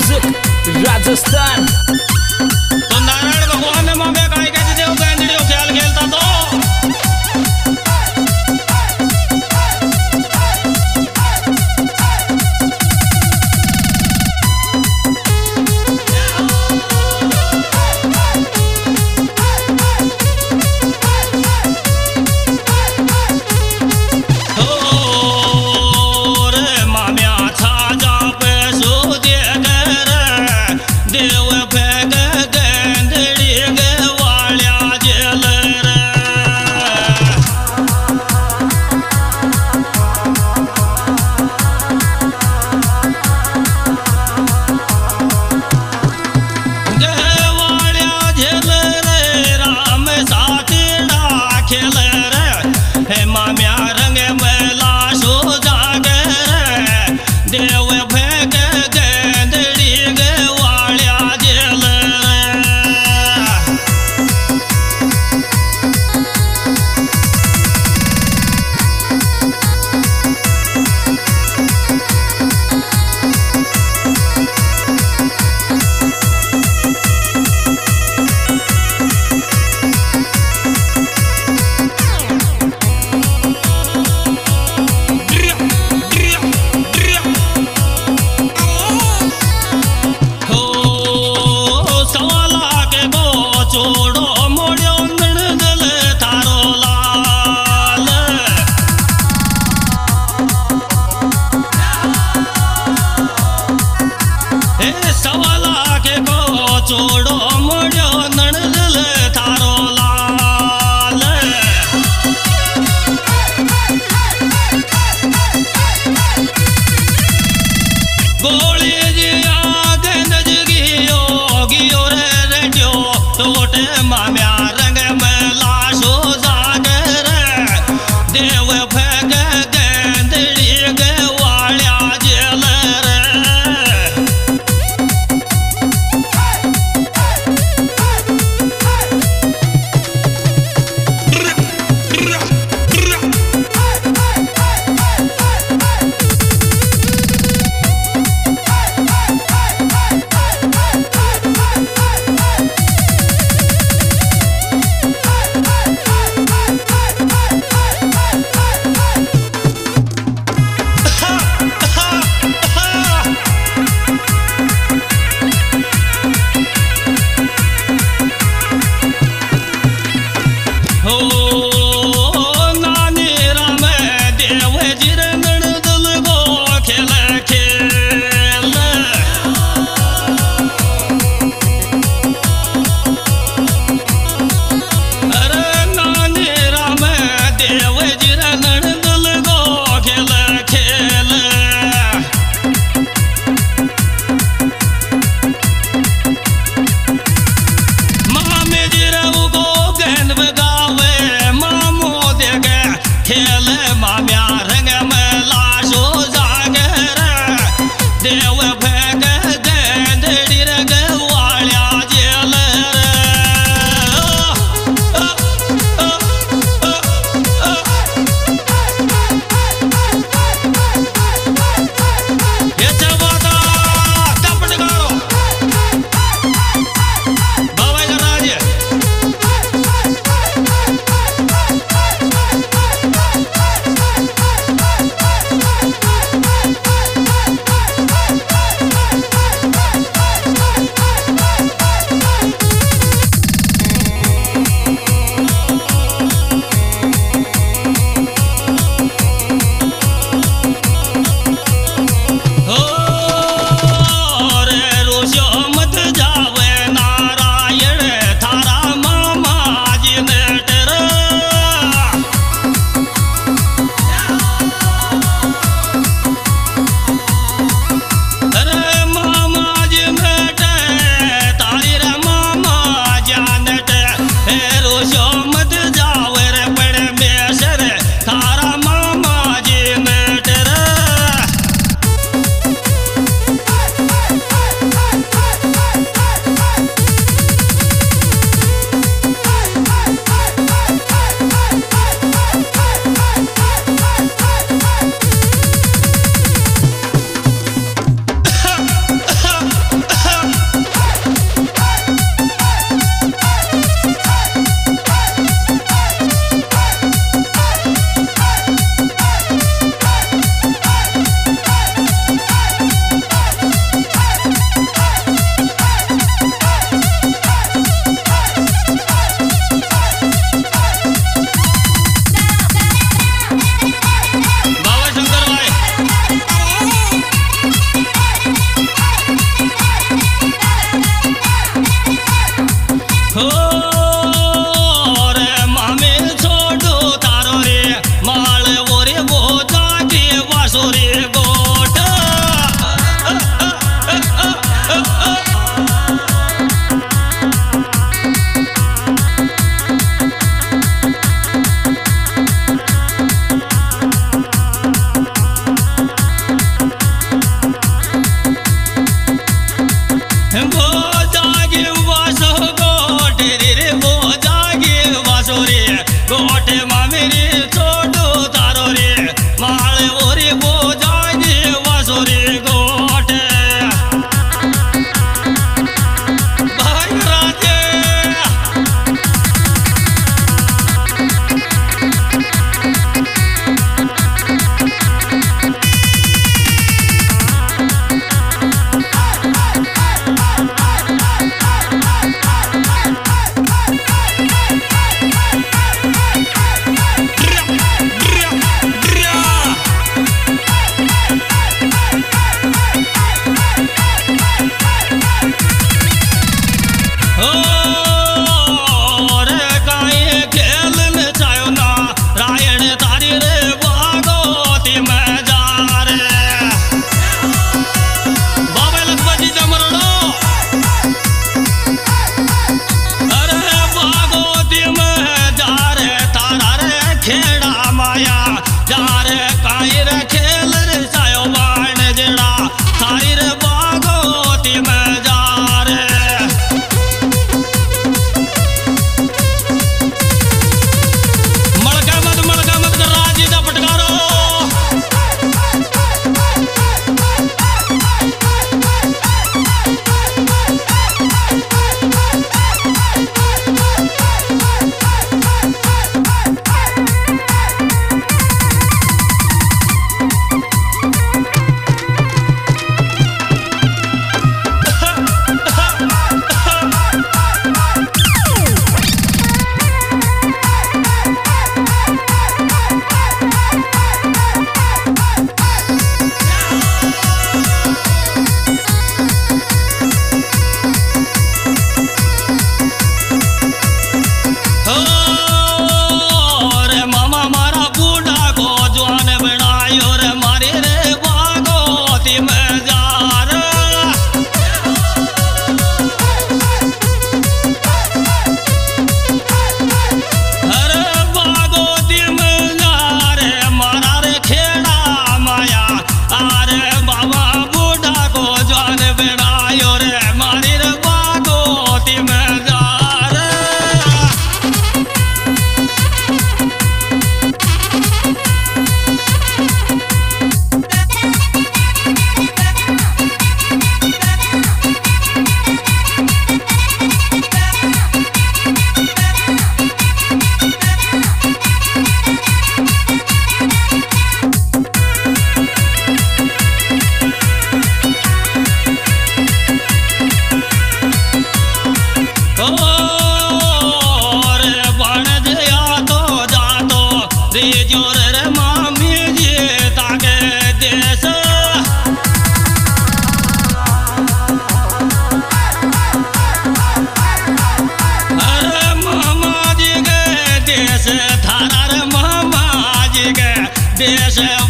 music Rajasthan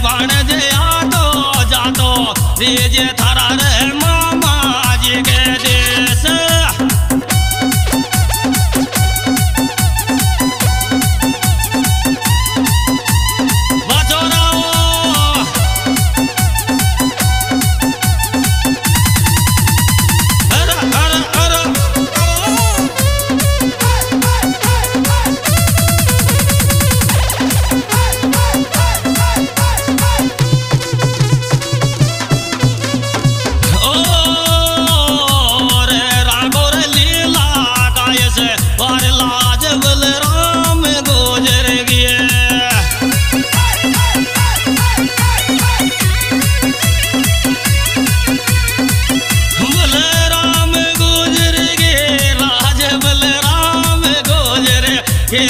वाण तो जे आ तो जा तो